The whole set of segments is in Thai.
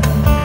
time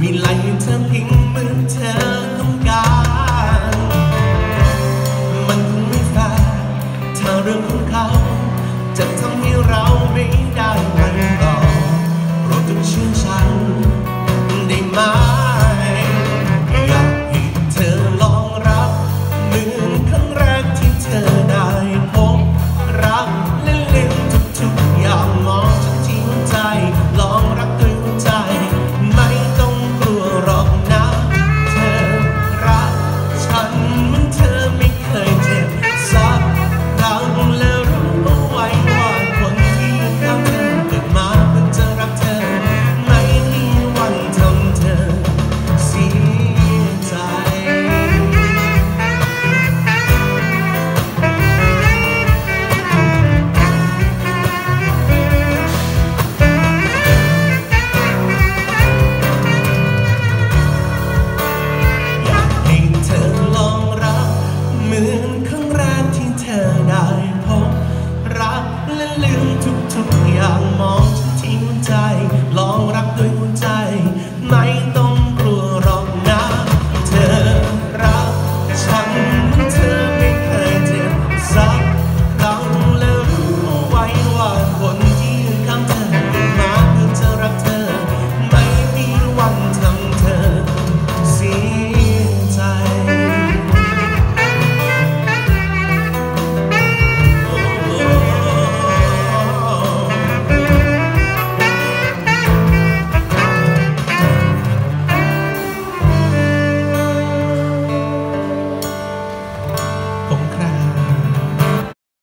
มีไหลเธอพิงเหมือเธอต้องการ มันคงไม่แฟร์ถ้าเรื่องของเขา จะทำให้เราไม่ได้มัน ทุกทุกอย่างมองที่หัวใจ ลองรักด้วยหัวใจ ไม่ต้อง